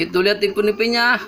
Ituliat ipon ni Pinya.